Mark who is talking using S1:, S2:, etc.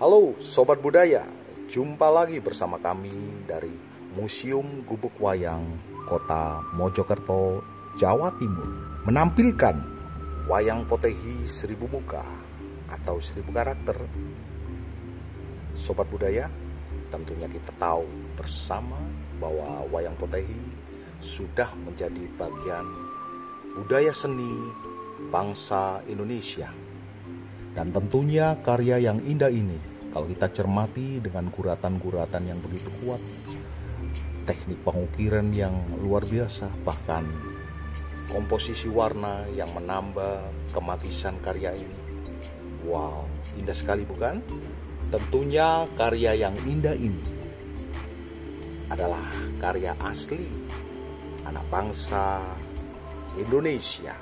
S1: Halo Sobat Budaya, jumpa lagi bersama kami dari Museum Gubuk Wayang Kota Mojokerto, Jawa Timur menampilkan wayang potehi seribu muka atau seribu karakter. Sobat Budaya, tentunya kita tahu bersama bahwa wayang potehi sudah menjadi bagian budaya seni bangsa Indonesia. Dan tentunya karya yang indah ini kalau kita cermati dengan guratan-guratan yang begitu kuat, teknik pengukiran yang luar biasa, bahkan komposisi warna yang menambah kemagisan karya ini. Wow, indah sekali bukan? Tentunya karya yang indah ini adalah karya asli anak bangsa Indonesia.